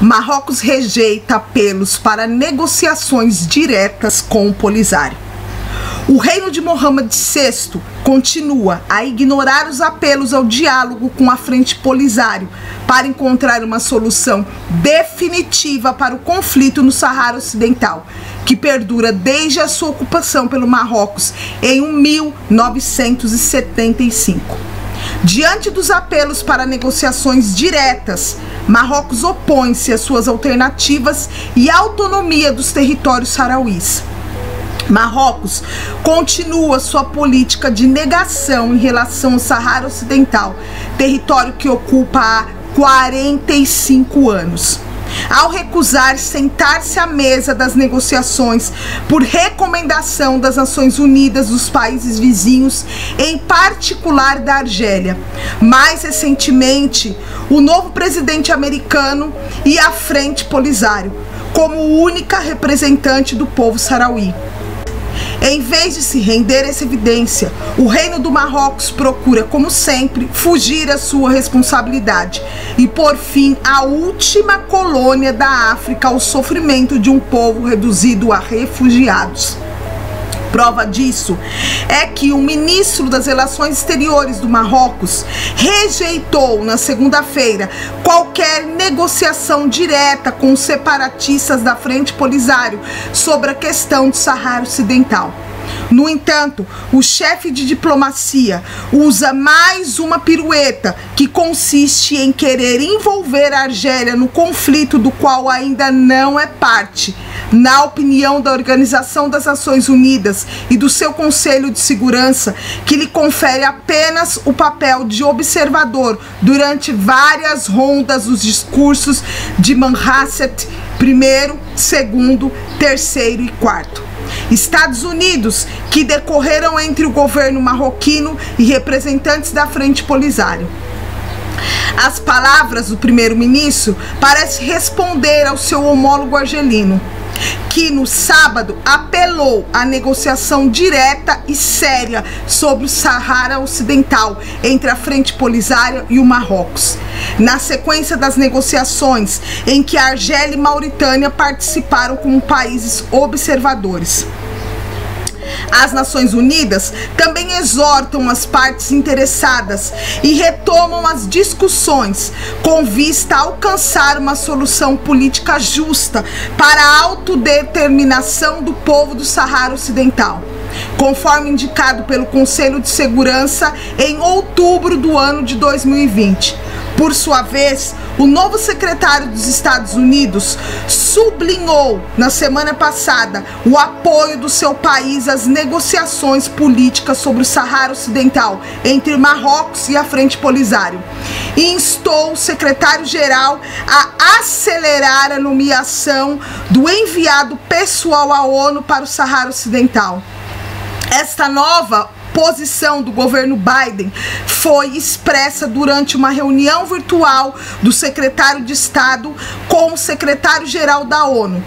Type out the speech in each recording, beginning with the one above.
Marrocos rejeita apelos para negociações diretas com o Polisário. O reino de Mohammed VI continua a ignorar os apelos ao diálogo com a Frente Polisário para encontrar uma solução definitiva para o conflito no Sahara Ocidental, que perdura desde a sua ocupação pelo Marrocos em 1975. Diante dos apelos para negociações diretas, Marrocos opõe-se às suas alternativas e autonomia dos territórios sarauís. Marrocos continua sua política de negação em relação ao Sahara Ocidental, território que ocupa há 45 anos ao recusar sentar-se à mesa das negociações por recomendação das Nações Unidas dos países vizinhos, em particular da Argélia. Mais recentemente, o novo presidente americano e a Frente Polisário, como única representante do povo sarauí. Em vez de se render a essa evidência, o reino do Marrocos procura, como sempre, fugir à sua responsabilidade e por fim a última colônia da África ao sofrimento de um povo reduzido a refugiados. Prova disso é que o ministro das Relações Exteriores do Marrocos rejeitou na segunda-feira qualquer negociação direta com os separatistas da Frente Polisário sobre a questão do Sahara Ocidental. No entanto, o chefe de diplomacia usa mais uma pirueta que consiste em querer envolver a Argélia no conflito do qual ainda não é parte. Na opinião da Organização das Nações Unidas e do seu Conselho de Segurança, que lhe confere apenas o papel de observador durante várias rondas dos discursos de Manhasset, primeiro, segundo, terceiro e quarto. Estados Unidos, que decorreram entre o governo marroquino e representantes da Frente Polisário. As palavras do primeiro-ministro parecem responder ao seu homólogo argelino que no sábado apelou à negociação direta e séria sobre o Sahara Ocidental entre a Frente Polisária e o Marrocos. Na sequência das negociações em que a Argélia e Mauritânia participaram como países observadores. As Nações Unidas também exortam as partes interessadas e retomam as discussões com vista a alcançar uma solução política justa para a autodeterminação do povo do Sahara Ocidental conforme indicado pelo Conselho de Segurança em outubro do ano de 2020. Por sua vez, o novo secretário dos Estados Unidos sublinhou na semana passada o apoio do seu país às negociações políticas sobre o Sahara Ocidental entre Marrocos e a Frente Polisário e instou o secretário-geral a acelerar a nomeação do enviado pessoal à ONU para o Sahara Ocidental. Esta nova posição do governo Biden foi expressa durante uma reunião virtual do secretário de Estado com o secretário-geral da ONU.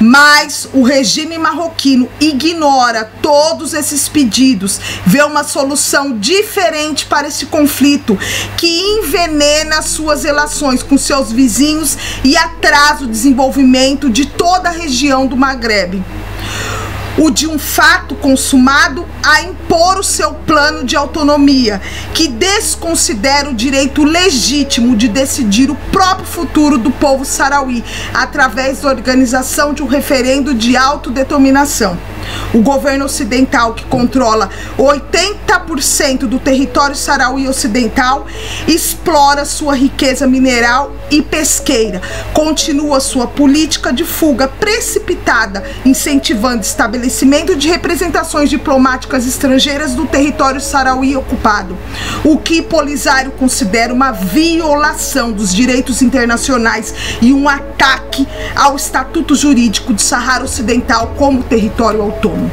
Mas o regime marroquino ignora todos esses pedidos, vê uma solução diferente para esse conflito que envenena suas relações com seus vizinhos e atrasa o desenvolvimento de toda a região do Maghreb o de um fato consumado a impor o seu plano de autonomia, que desconsidera o direito legítimo de decidir o próprio futuro do povo sarauí através da organização de um referendo de autodeterminação. O governo ocidental, que controla 80% do território sarauí ocidental, explora sua riqueza mineral e pesqueira, continua sua política de fuga precipitada, incentivando estabelecimento de representações diplomáticas estrangeiras do território sarauí ocupado, o que Polisário considera uma violação dos direitos internacionais e um ataque ao estatuto jurídico de Sahara Ocidental como território autônomo.